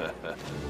Ha, ha, ha.